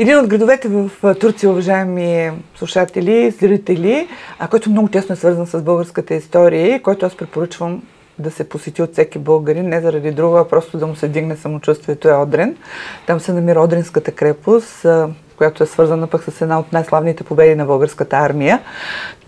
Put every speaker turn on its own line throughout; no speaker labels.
Един от градовете в Турция, уважаеми слушатели, зрители, който много тясно е свързан с българската история и който аз препоръчвам да се посети от всеки българин, не заради друго, а просто да му се дигне самочувствието е Одрин. Там се намира Одринската крепост, която е свързана пък с една от най-славните победи на българската армия.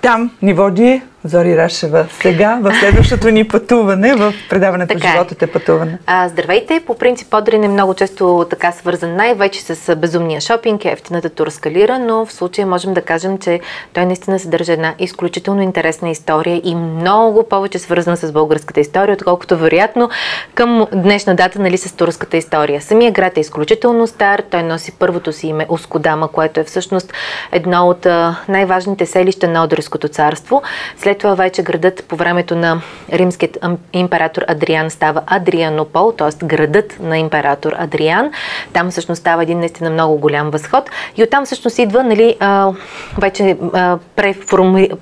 Там ни води Зори Рашева. Сега, в следващото ни пътуване, в предаването така е. Животът е пътуване.
А, здравейте! По принцип, Одрин е много често така свързан най-вече с безумния шопинг, ефтината турска лира, но в случая можем да кажем, че той наистина съдържа една изключително интересна история и много повече свързана с българската история, отколкото вероятно към днешна дата нали, с турската история. Самия град е изключително стар, той носи първото си име Оскодама, което е всъщност едно от най-важните селища на Одринското царство. След след това вече градът по времето на римският император Адриан става Адрианопол, т.е. градът на император Адриан. Там всъщност става един наистина много голям възход. И оттам всъщност идва нали, вече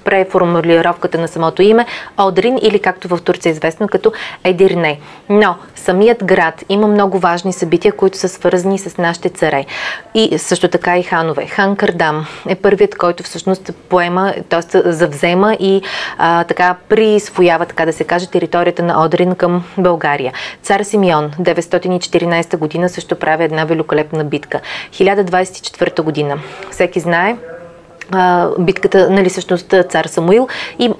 преформулировката на самото име Одрин или както в Турция е известно като Едирне. Но самият град има много важни събития, които са свързани с нашите царе. И също така и ханове. Хан Кардам е първият, който всъщност поема, т.е. завзема и а, така присвоява, така да се каже, територията на Одрин към България. Цар Симеон, 914 година, също прави една великолепна битка. 1024 година. Всеки знае, битката, нали, всъщност цар Самуил и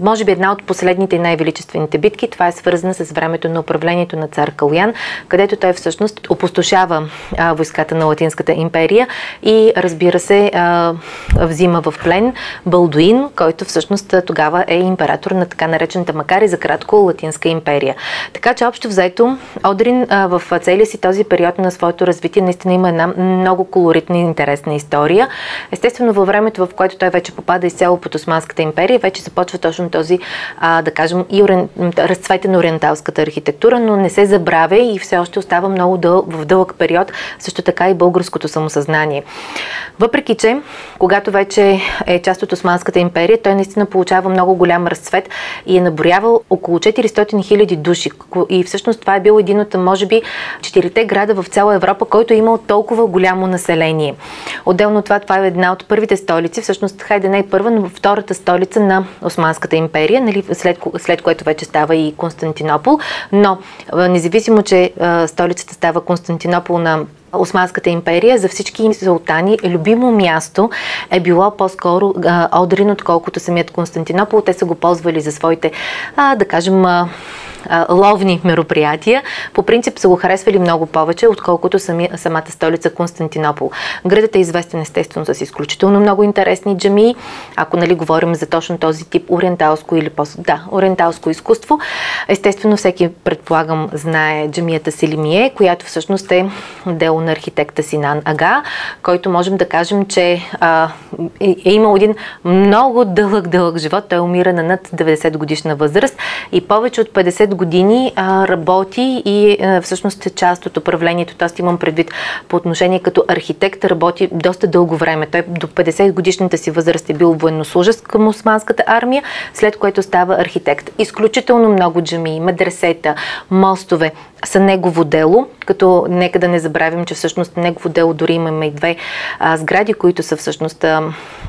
може би една от последните и най-величествените битки. Това е свързана с времето на управлението на цар Калуян, където той всъщност опустошава а, войската на Латинската империя и разбира се а, взима в плен Балдуин, който всъщност тогава е император на така наречената, макар и за кратко, Латинска империя. Така че общо взето, Одрин а, в целия си този период на своето развитие наистина има една много колоритна и интересна история. Естествено, във време времето, в което той вече попада изцяло под Османската империя, вече започва точно този, а, да кажем, и орен... разцвете на ориенталската архитектура, но не се забравя и все още остава много дъл... в дълъг период, също така и българското самосъзнание. Въпреки, че когато вече е част от Османската империя, той наистина получава много голям разцвет и е наборявал около 400 хиляди души. И всъщност това е бил един от, може би, четирите града в цяла Европа, който е имал толкова голямо население. Отделно това, това е една от първите столици, всъщност хайде не е първа, но втората столица на Османската империя, нали, след, след което вече става и Константинопол. Но независимо, че столицата става Константинопол на Османската империя, за всички султани любимо място е било по-скоро Одрин, отколкото самият Константинопол. Те са го ползвали за своите, да кажем, ловни мероприятия, по принцип са го харесвали много повече, отколкото сами, самата столица Константинопол. Градът е известен естествено с изключително много интересни джамии. Ако нали, говорим за точно този тип ориенталско или по да, ориенталско изкуство, естествено всеки, предполагам, знае джамията Селимие, която всъщност е дело на архитекта Синан Ага, който можем да кажем, че а, е, е имал един много дълъг, дълъг живот. Той умира на над 90 годишна възраст и повече от 50 години а, работи и а, всъщност е част от управлението. Аз имам предвид по отношение като архитект, работи доста дълго време. Той до 50 годишната си възраст е бил военнослужащ към Османската армия, след което става архитект. Изключително много джами, медресета, мостове са негово дело, като нека да не забравим, че всъщност негово дело дори имаме и две а, сгради, които са всъщност а,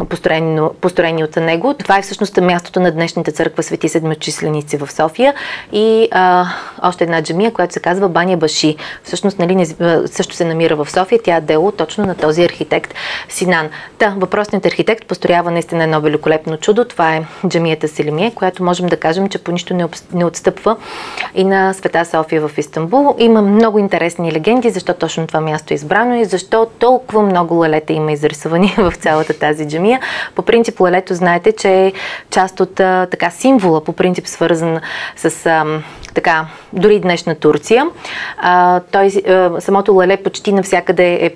построени, построени от него. Това е всъщност мястото на днешната църква Свети Седмочисленици в София и а, още една джамия, която се казва Баня Баши. Всъщност нали, също се намира в София. Тя е дело точно на този архитект Синан. Та, въпросният архитект построява наистина едно великолепно чудо. Това е джамията Селимие, която можем да кажем, че по нищо не, не отстъпва и на Света София в Истанбул Истанбул. Има много интересни легенди, защо точно това място е избрано и защо толкова много лалета има изрисувани в цялата тази джамия. По принцип лалето знаете, че е част от така символа, по принцип свързан с така, дори днешна Турция. А, той, самото лале почти навсякъде е,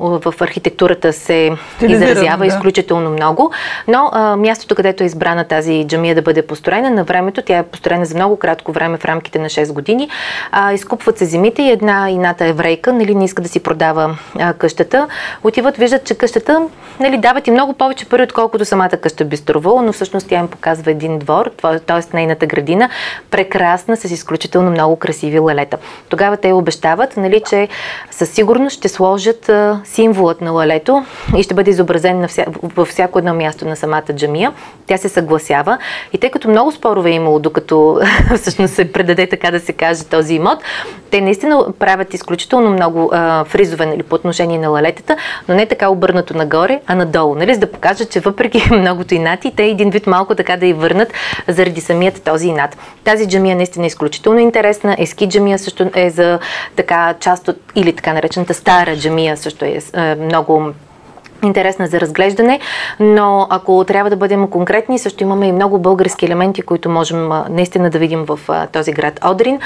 в архитектурата се изразява да. изключително много, но а, мястото, където е избрана тази джамия да бъде построена, на времето, тя е построена за много кратко време, в рамките на 6 години, а, изкупват се земите и една ината еврейка, нали, не иска да си продава а, къщата, отиват, виждат, че къщата, нали, дават и много повече пари, отколкото самата къща би струвала, но всъщност тя им показва един двор, т.е. нейната градина, прекрасна, с изключително много красиви лалета. Тогава те обещават, нали, че със сигурност ще сложат символът на лалето и ще бъде изобразен на вся, във всяко едно място на самата джамия. Тя се съгласява и тъй като много спорове е имало, докато всъщност се предаде така да се каже този имот, те наистина правят изключително много а, фризове нали, по отношение на лалетата, но не така обърнато нагоре, а надолу, нали, за да покажат, че въпреки многото инати, те един вид малко така да и върнат заради самият този инат. Тази джамия наистина е изключително интересна. Ески джамия също е за така част от, или така наречената стара джамия също е, е много интересна за разглеждане, но ако трябва да бъдем конкретни, също имаме и много български елементи, които можем наистина да видим в този град Одрин.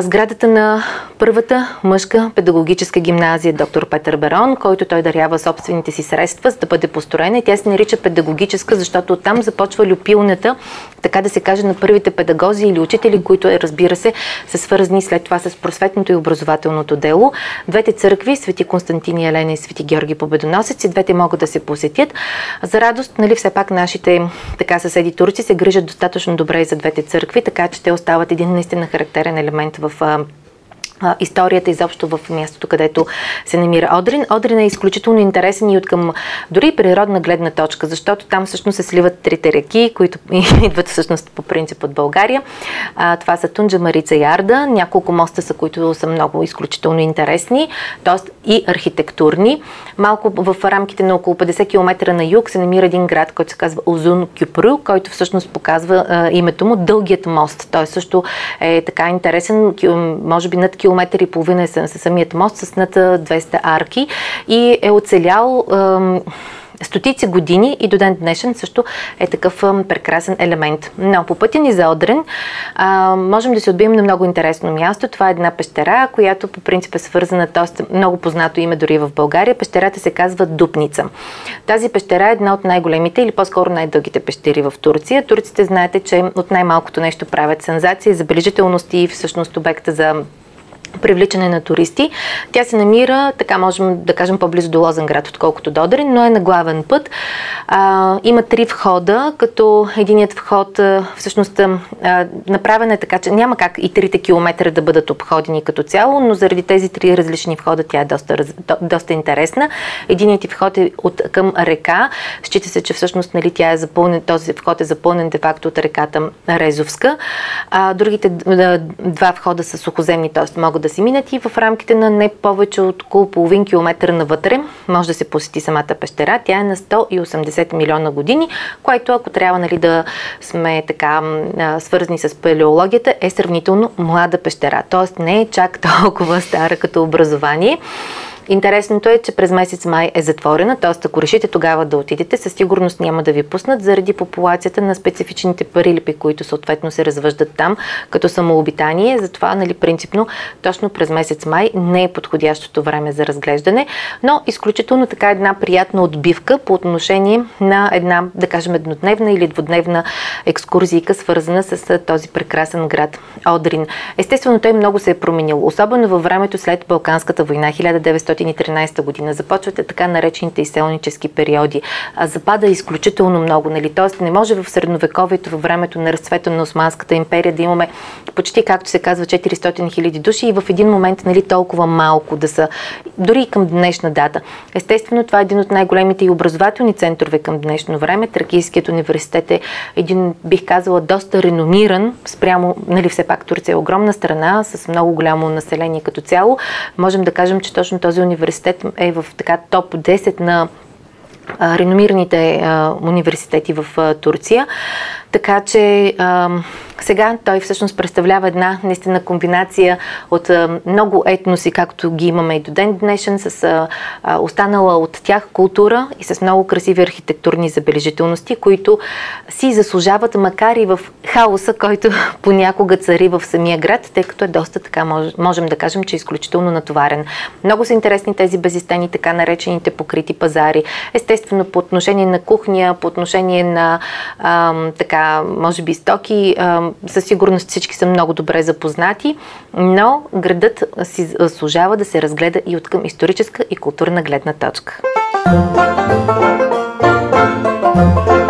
Сградата на първата мъжка педагогическа гимназия доктор Петър Берон, който той дарява собствените си средства, за да бъде построена тя се нарича педагогическа, защото там започва люпилната, така да се каже, на първите педагози или учители, които, е, разбира се, са свързани след това с просветното и образователното дело. Двете църкви, Свети Константин и Елена и Свети Георги Победоносец, и двете могат да се посетят. За радост, нали, все пак нашите така съседи турци се грижат достатъчно добре и за двете църкви, така че те остават един наистина характерен елемент в историята изобщо в мястото, където се намира Одрин. Одрин е изключително интересен и от към дори природна гледна точка, защото там всъщност се сливат трите реки, които идват всъщност по принцип от България. А, това са Тунджа, Марица и Арда. Няколко моста са, които са много изключително интересни, т.е. и архитектурни. Малко в рамките на около 50 км на юг се намира един град, който се казва Озун Кюпру, който всъщност показва а, името му Дългият мост. Той също е така интересен, може би над километър и половина е самият мост с над 200 арки и е оцелял стотици години и до ден днешен също е такъв прекрасен елемент. Но по пътя ни за Одрен а, можем да се отбием на много интересно място. Това е една пещера, която по принцип е свързана, т.е. много познато име дори в България. Пещерата се казва Дупница. Тази пещера е една от най-големите или по-скоро най-дългите пещери в Турция. Турците знаете, че от най-малкото нещо правят сензации, забележителности и всъщност обекта за привличане на туристи. Тя се намира, така можем да кажем, по-близо до Лозенград, отколкото до Одрин, но е на главен път. А, има три входа, като единият вход а, всъщност а, направен е така, че няма как и трите километра да бъдат обходени като цяло, но заради тези три различни входа тя е доста, до, доста интересна. Единият вход е от, към река. Счита се, че всъщност нали, тя е запълнен, този вход е запълнен де-факто от реката Резовска. А, другите два входа са сухоземни, т.е. могат да си минат и в рамките на не повече от около половин километър навътре може да се посети самата пещера. Тя е на 180 милиона години, което ако трябва нали, да сме така свързани с палеологията, е сравнително млада пещера. Тоест не е чак толкова стара като образование. Интересното е, че през месец май е затворена, т.е. ако решите тогава да отидете, със сигурност няма да ви пуснат заради популацията на специфичните парилипи, които съответно се развъждат там като самообитание. Затова, нали, принципно, точно през месец май не е подходящото време за разглеждане, но изключително така една приятна отбивка по отношение на една, да кажем, еднодневна или двудневна екскурзийка, свързана с този прекрасен град Одрин. Естествено, той много се е променил, особено във времето след Балканската война 1900 1913 година. Започвате така наречените изселнически периоди. А запада изключително много. Нали? Тоест не може в средновековието, във времето на разцвета на Османската империя да имаме почти, както се казва, 400 хиляди души и в един момент нали, толкова малко да са, дори и към днешна дата. Естествено, това е един от най-големите и образователни центрове към днешно време. Тракийският университет е един, бих казала, доста реномиран спрямо, нали, все пак Турция е огромна страна с много голямо население като цяло. Можем да кажем, че точно този университет е в така топ 10 на реномираните университети в Турция. Така че а, сега той всъщност представлява една наистина комбинация от много етноси, както ги имаме и до ден днешен, с останала от тях култура и с много красиви архитектурни забележителности, които си заслужават, макар и в хаоса, който понякога цари в самия град, тъй като е доста така, можем да кажем, че е изключително натоварен. Много са интересни тези безистени, така наречените покрити пазари. Естествено, по отношение на кухня, по отношение на а, така, може би стоки, а, със сигурност всички са много добре запознати, но градът си заслужава да се разгледа и от към историческа и културна гледна точка. Thank you.